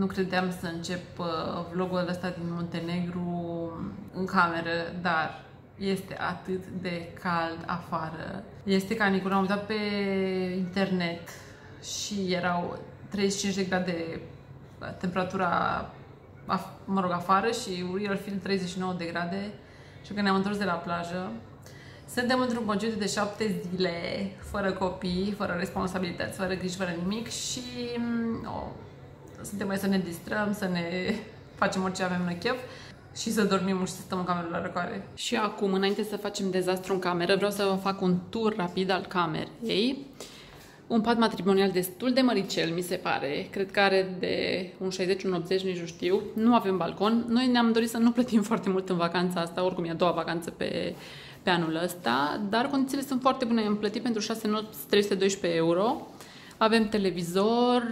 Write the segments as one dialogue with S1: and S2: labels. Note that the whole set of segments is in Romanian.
S1: Salutare! Nu credeam să încep uh, vlogul ăsta din Muntenegru în cameră, dar este atât de cald afară. Este canicul, am uitat pe internet și erau 35 de grade temperatura, mă rog, afară și real fiind 39 de grade și că ne-am întors de la plajă. Suntem într-un concediu de șapte zile, fără copii, fără responsabilități, fără griji, fără nimic și oh, suntem mai să ne distrăm, să ne facem orice avem noi chef și să dormim și să stăm în cameră la răcoare. Și acum, înainte să facem dezastru în cameră, vreau să vă fac un tur rapid al camerei. Un pat matrimonial destul de măricel, mi se pare. Cred că are de un 60, un 80, nici nu știu. Nu avem balcon. Noi ne-am dorit să nu plătim foarte mult în vacanța asta, oricum e a doua vacanță pe, pe anul ăsta, dar condițiile sunt foarte bune. Am plătit pentru 6 nopți 312 euro. Avem televizor,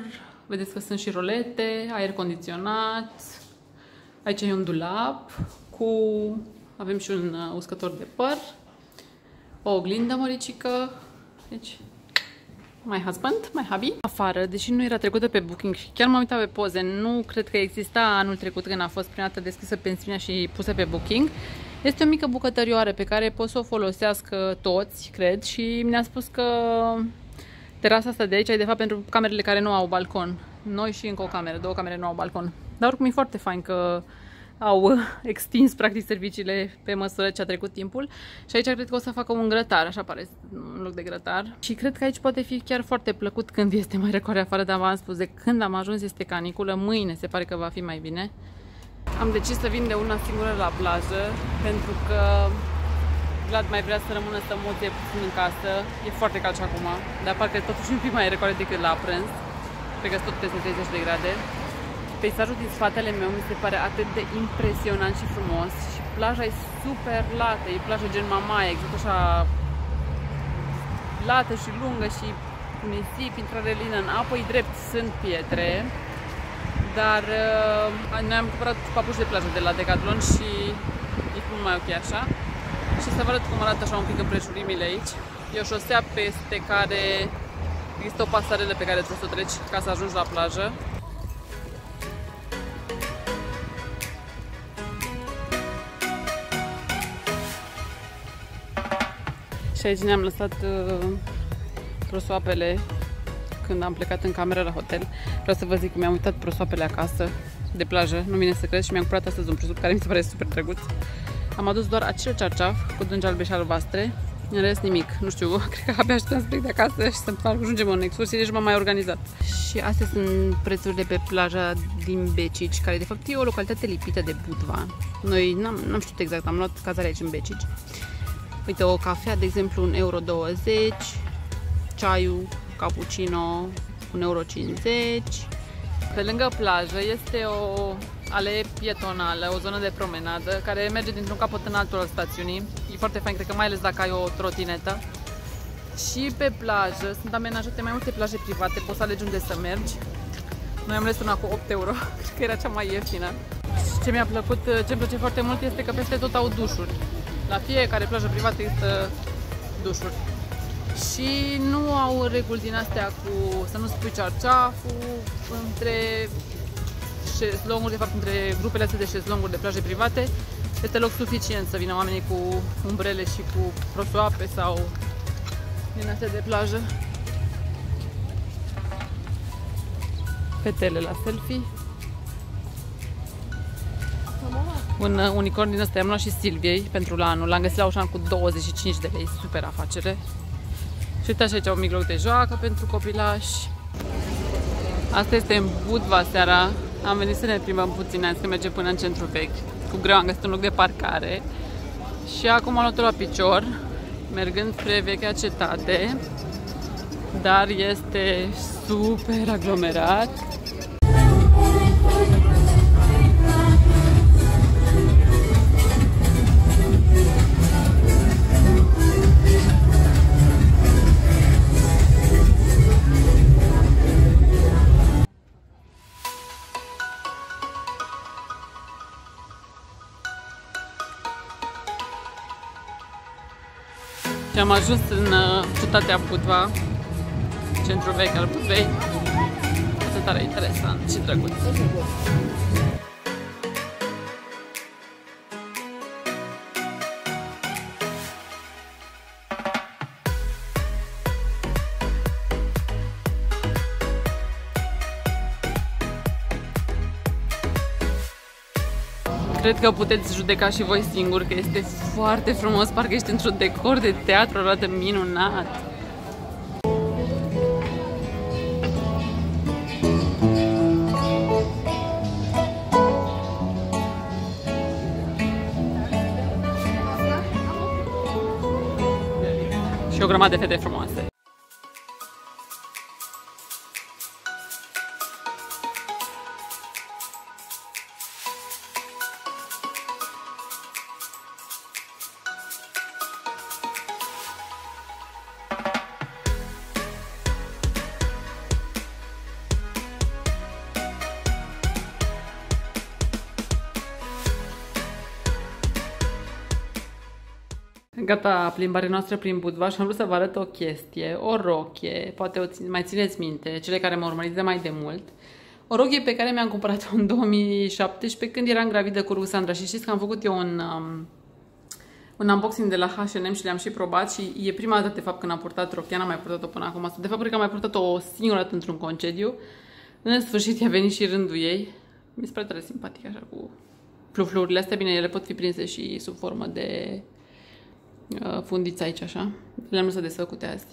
S1: vedeți că sunt și rolete, aer condiționat. Aici e un dulap cu... Avem și un uh, uscător de păr. O oglindă măricică. Deci, my husband, my hubby. Afară, deși nu era trecută pe booking și chiar m-am uitat pe poze, nu cred că exista anul trecut când a fost prima dată deschisă pensiunea și pusă pe booking. Este o mică bucătărioară pe care pot să o folosească toți, cred, și mi-a spus că terasa asta de aici e de fapt pentru camerele care nu au balcon. Noi și încă o cameră, două camere nu au balcon. Dar oricum e foarte fain că au extins practic serviciile pe măsură ce a trecut timpul și aici cred că o să facă un grătar, așa pare, în loc de grătar. Și cred că aici poate fi chiar foarte plăcut când este mai răcoare afară, dar v-am spus, de când am ajuns este caniculă, mâine se pare că va fi mai bine. Am decis să vin de una singură la plajă pentru că Vlad mai vrea să rămână să moție puțin în casă. E foarte cald și acum, dar parcă totuși un pic mai răcoare decât la prânz. Cred că tot peste 30 de grade. Peisajul din spatele meu mi se pare atât de impresionant și frumos și plaja e super lată, e plaja gen Mamaia, exact așa lată și lungă și cu nisip, intrare lină în apă, e drept, sunt pietre, dar uh, noi am cumpărat papuși de plajă de la Decathlon și e mult mai ok așa. Și să vă arăt cum arată așa un pic împrejurimile aici. E o șosea peste care există o pasarelă pe care trebuie să o treci ca să ajungi la plajă. Și aici ne-am lăsat uh, prosoapele când am plecat în cameră la hotel. Vreau să vă zic că mi-am uitat prosoapele acasă de plajă, nu vine să crezi și mi-am cumpărat astăzi un prosop care mi se pare super drăguț. Am adus doar acel cearceaf cu dângi albe și albastre. În rest nimic. Nu știu, cred că abia așteptam să plec de acasă și să ajungem în excursie, deci m-am mai organizat. Și astea sunt prețurile pe plaja din Becici, care de fapt e o localitate lipită de Budva. Noi n-am știut exact, am luat cazare aici în Becici. Uite, o cafea, de exemplu, 1,20 euro, ceaiul, cappuccino, 1,50 euro. Pe lângă plajă este o alee pietonală, o zonă de promenadă, care merge dintr-un capăt în altul al stațiunii. E foarte fain, cred că mai ales dacă ai o trotinetă. Și pe plajă sunt amenajate mai multe plaje private, poți să alegi unde să mergi. Noi am ales una cu 8 euro, cred că era cea mai ieftină. Și ce mi-a plăcut, ce îmi place foarte mult este că peste tot au dușuri. La fiecare plajă privată există dușuri. Și nu au reguli din astea cu să nu spui cearceaful între șezlonguri, de fapt între grupele astea de șezlonguri de plaje private, este loc suficient să vină oamenii cu umbrele și cu prosoape sau din astea de plajă. Fetele la selfie. Un unicorn din ăsta am luat și Silviei pentru la anul. L-am găsit la Oșan cu 25 de lei, super afacere. Și uite așa aici un mic loc de joacă pentru copilași. Asta este în Budva seara am venit să ne plimbăm puțin, am să mergem până în centru vechi. Cu greu am găsit un loc de parcare. Și acum am luat-o la picior, mergând spre vechea cetate. Dar este super aglomerat Și am ajuns în uh, cetatea Budva, centrul vechi al Budvei. Sunt tare interesant și drăguț. Cred că puteți judeca și voi singur că este foarte frumos, parcă ești într-un decor de teatru, arată minunat. Și o grămadă de fete frumoase. Gata plimbarea noastră prin Budva și am vrut să vă arăt o chestie, o rochie, poate o ține, mai țineți minte, cele care mă urmăriți de mai de mult. O rochie pe care mi-am cumpărat-o în 2017 când eram gravidă cu Ruxandra și știți că am făcut eu un, um, un unboxing de la H&M și le-am și probat și e prima dată de fapt când am purtat rochia, n-am mai purtat-o până acum. De fapt, cred că am mai purtat-o o singură dată într-un concediu. În sfârșit i-a venit și rândul ei. Mi se pare tare simpatic așa cu fluflurile astea. Bine, ele pot fi prinse și sub formă de Uh, fundiți aici, așa. Le-am lăsat desfăcute azi.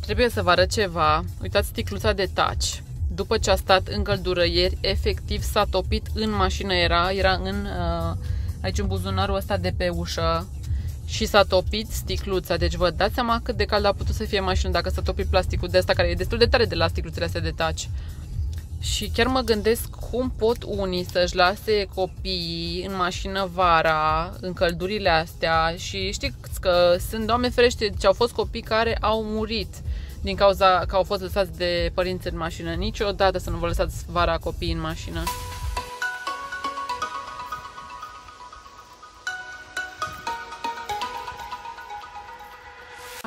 S1: Trebuie să vă arăt ceva. Uitați sticluța de touch. După ce a stat în căldură ieri, efectiv s-a topit în mașină. Era, era în, uh, aici în buzunarul ăsta de pe ușă și s-a topit sticluța. Deci vă dați seama cât de cald a putut să fie mașină dacă s-a topit plasticul de asta, care e destul de tare de la sticluțele astea de touch. Și chiar mă gândesc cum pot unii să-și lase copiii în mașină vara, în căldurile astea și știți că sunt, doamne ferește, ce au fost copii care au murit din cauza că au fost lăsați de părinți în mașină. Niciodată să nu vă lăsați vara copiii în mașină.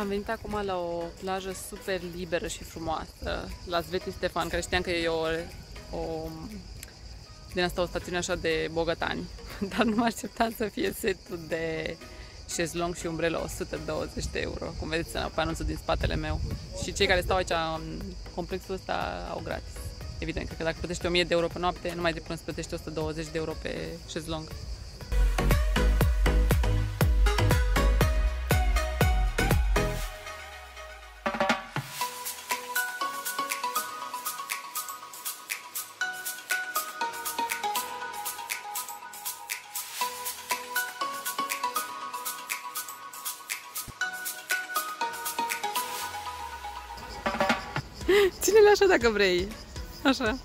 S1: Am venit acum la o plajă super liberă și frumoasă, la Sveti Stefan, care știam că e o, o din asta o stațiune așa de bogătani, dar nu mă așteptam să fie setul de șezlong și umbrelă 120 de euro, cum vedeți pe anunțul din spatele meu. Și cei care stau aici în complexul ăsta au gratis. Evident, că dacă plătești 1000 de euro pe noapte, nu mai de până să plătești 120 de euro pe șezlong. Ține-le așa dacă vrei. Așa.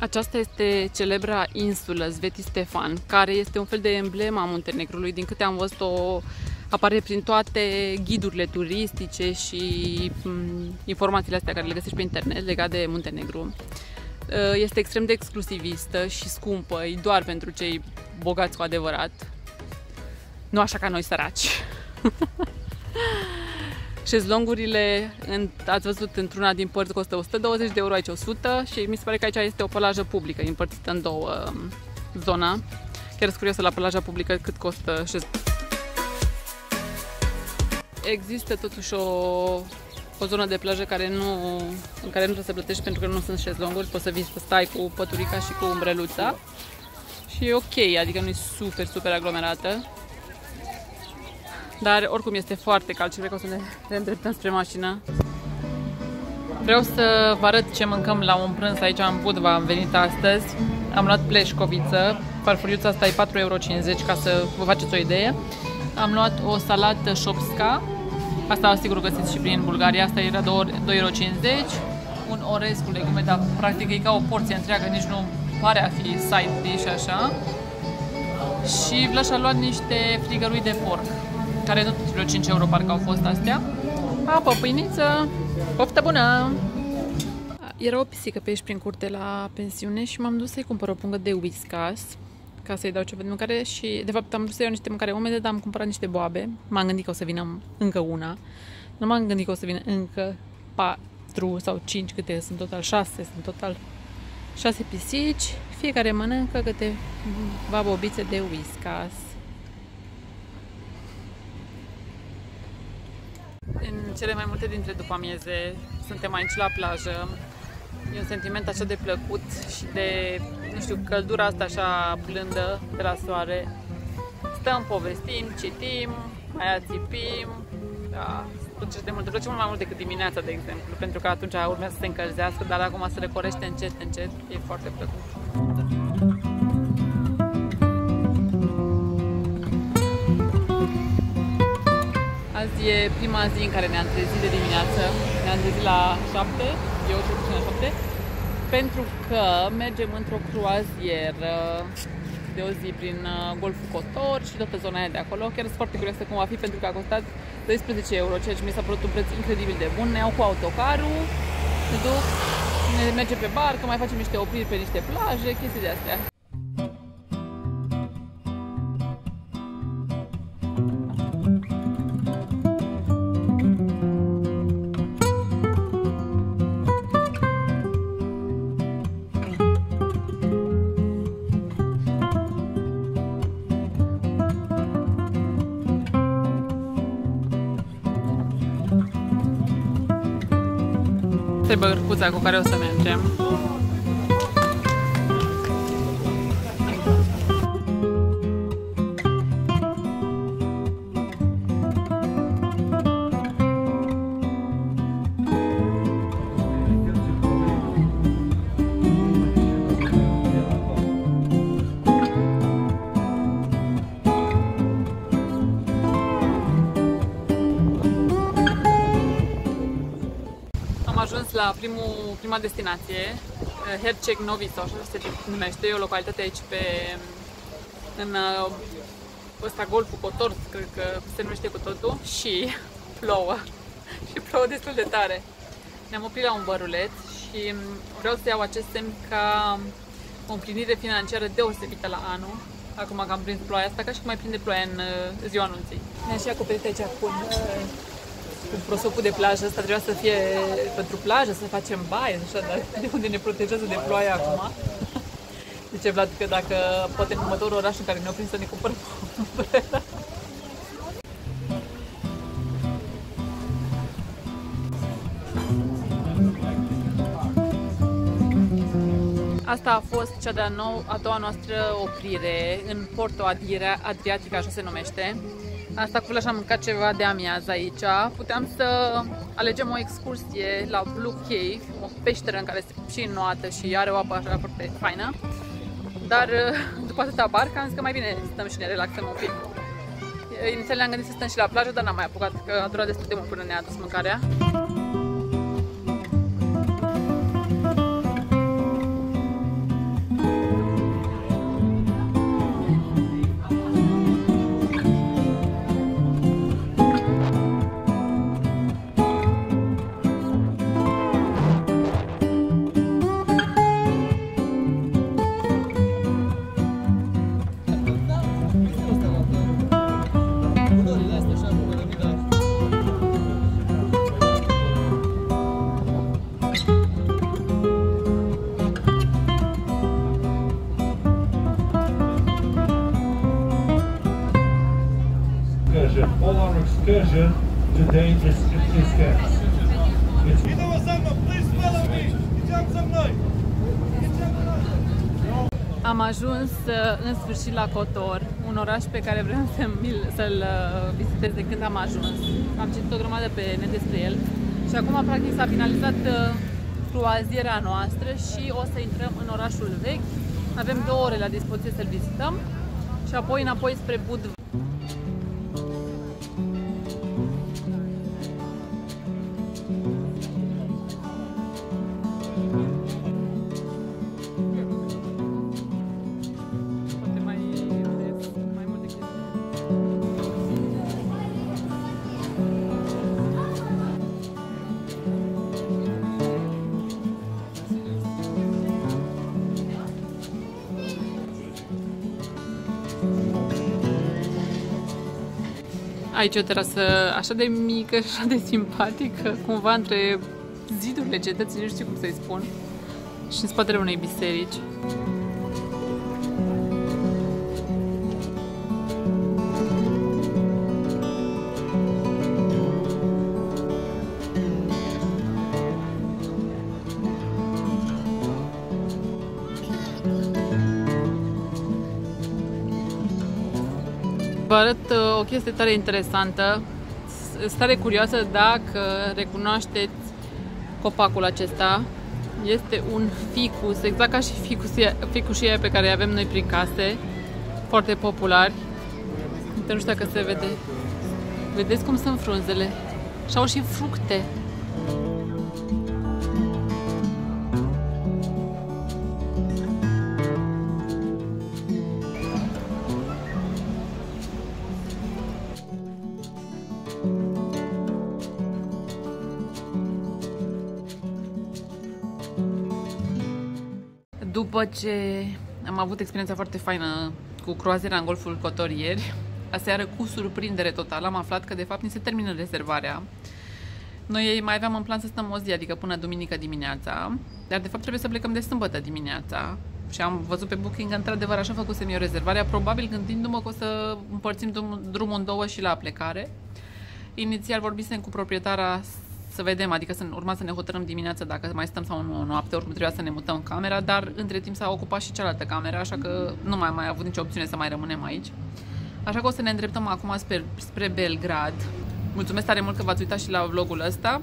S1: Aceasta este celebra insulă Zveti Stefan, care este un fel de emblema a Muntenegrului. Din câte am văzut-o, apare prin toate ghidurile turistice și mm, informațiile astea care le găsești pe internet legate de Muntenegru. Uh, este extrem de exclusivistă și scumpă, e doar pentru cei bogați cu adevărat. Nu așa ca noi săraci. Șezlongurile, în, ați văzut, într-una din părți costă 120 de euro, aici 100 și mi se pare că aici este o plajă publică împărțită în două um, zona. Chiar sunt curioasă la plaja publică cât costă șez... Există totuși o, o zonă de plajă care nu, în care nu trebuie să plătești pentru că nu sunt șezlonguri, poți să vii să stai cu păturica și cu umbreluța și e ok, adică nu e super, super aglomerată. Dar oricum este foarte cald și cred că o să ne reîndreptăm spre mașină. Vreau să vă arăt ce mâncăm la un prânz aici în Budva. Am venit astăzi. Am luat pleșcoviță. Farfuriuța asta e 4,50 euro ca să vă faceți o idee. Am luat o salată șopsca. Asta sigur găsiți și prin Bulgaria. Asta era 2,50 euro. Un orez cu legume, dar practic e ca o porție întreagă, nici nu pare a fi side dish așa. Și Vlaș a luat niște frigărui de porc care tot vreo 5 euro parcă au fost astea. Apă, pâiniță, poftă bună! Era o pisică pe aici prin curte la pensiune și m-am dus să-i cumpăr o pungă de whiskas ca să-i dau ceva de mâncare și de fapt am dus să iau niște mâncare umede, dar am cumpărat niște boabe. M-am gândit că o să vină încă una. Nu m-am gândit că o să vină încă pa patru sau cinci, câte sunt total, șase, sunt total șase pisici, fiecare mănâncă câte babobițe de whiskas. În cele mai multe dintre după amieze suntem aici la plajă. E un sentiment așa de plăcut și de, nu știu, căldura asta așa blândă de la soare. Stăm, povestim, citim, aia țipim, da, plăcește de mult, plăcea mult mai mult decât dimineața, de exemplu, pentru că atunci urmează să se încălzească, dar acum se recorește încet, încet, e foarte plăcut. Azi e prima zi în care ne-am trezit de dimineață, ne-am trezit la 7, eu cel puțin la 7, pentru că mergem într-o croazieră de o zi prin uh, Golful Cotor și toată zona aia de acolo. Chiar sunt foarte curioasă cum va fi pentru că a costat 12 euro, ceea ce mi s-a părut un preț incredibil de bun. Ne iau cu autocarul, ne duc, ne merge pe barcă, mai facem niște opriri pe niște plaje, chestii de astea. Asta e bărcuța cu care o să mergem. La primul, prima destinație, eh, Herceg Novi sau așa se numește, e o localitate aici pe în eh, ăsta golful Cotorț, cred că se numește cu totul, și plouă. și plouă destul de tare. Ne-am oprit la un băruleț și mm, vreau să iau acest semn ca o împlinire financiară deosebită la anul. Acum că am prins ploaia asta, ca și cum mai prinde ploaia în eh, ziua anunții. Ne-am și acoperit aici cu cu prosopul de plajă asta trebuia să fie pentru plajă, să facem baie, așa, dar de unde ne protejează de ploaie acum? Zice Vlad că dacă poate în următorul oraș în care ne oprim să ne cumpărăm Asta a fost cea de-a nou, a doua noastră oprire în Porto Adriatic, așa se numește. Asta cu și am mâncat ceva de amiază aici. Puteam să alegem o excursie la Blue Cave, o peșteră în care se și înnoată și are o apă așa foarte faină. Dar după atâta barcă am zis că mai bine stăm și ne relaxăm un pic. Inițial ne-am gândit să stăm și la plajă, dar n-am mai apucat, că a durat destul de mult până ne-a adus mâncarea. Ajuns uh, în sfârșit la Cotor, un oraș pe care vreau să-l uh, vizitez de când am ajuns. Am citit o grămadă pe net despre el și acum practic s-a finalizat uh, croaziera noastră și o să intrăm în orașul vechi. Avem două ore la dispoziție să-l vizităm și apoi înapoi spre Budva. Aici o terasă așa de mică și așa de simpatică, cumva între zidurile cetății, nu știu cum să-i spun, și în spatele unei biserici. Vă arăt uh, o chestie tare interesantă. Sunt tare curioasă dacă recunoașteți copacul acesta. Este un ficus, exact ca și ficușii pe care îi avem noi prin case, foarte populari. Nu știu dacă se vede. Vedeți cum sunt frunzele? Și au și fructe. După ce am avut experiența foarte faină cu croazierea în golful Cotorieri, aseară cu surprindere totală am aflat că de fapt ni se termină rezervarea. Noi mai aveam în plan să stăm o zi, adică până duminică dimineața, dar de fapt trebuie să plecăm de sâmbătă dimineața și am văzut pe Booking, într-adevăr așa făcusem eu rezervarea, probabil gândindu-mă că o să împărțim drumul în două și la plecare. Inițial vorbisem cu proprietara să vedem, adică să urma să ne hotărâm dimineața dacă mai stăm sau nu o noapte, oricum trebuia să ne mutăm camera, dar între timp s-a ocupat și cealaltă cameră, așa că nu mai mai avut nicio opțiune să mai rămânem aici. Așa că o să ne îndreptăm acum spre, spre Belgrad. Mulțumesc tare mult că v-ați uitat și la vlogul ăsta.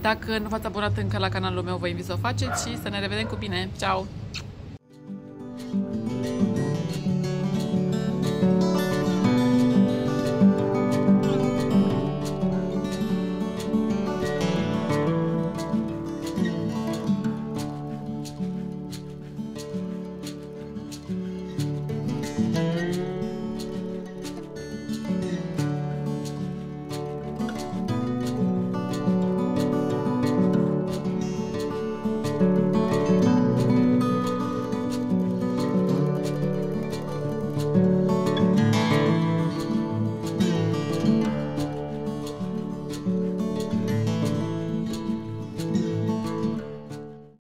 S1: Dacă nu v-ați abonat încă la canalul meu, vă invit să o faceți și să ne revedem cu bine. Ciao!